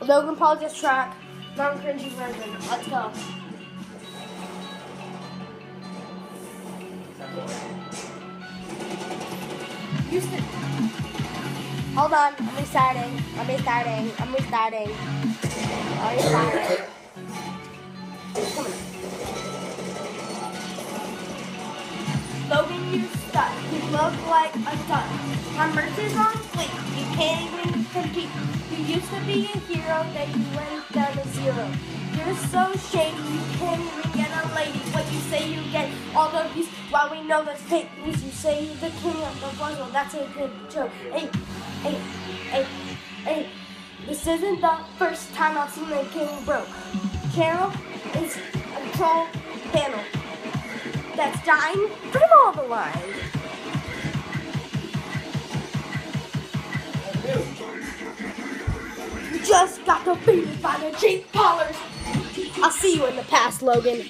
Logan Paul just track, non cringy version. Let's go. To. Hold on, I'm restarting. I'm restarting. I'm restarting. I'm restarting. Logan, you stuck. You look like a stunt. My merch is on fleek. You can't even compete. Used to be a hero, then you went down to zero. You're so shady, you can't even get a lady. What you say you get all the views, while we know that's fake news. You say you're the king of the puzzle, that's a good joke. Hey, hey, hey, hey. This isn't the first time I've seen the king broke. Channel is a control panel that's dying from all the lines. Just got defeated by the Jake Paulers. I'll see you in the past, Logan.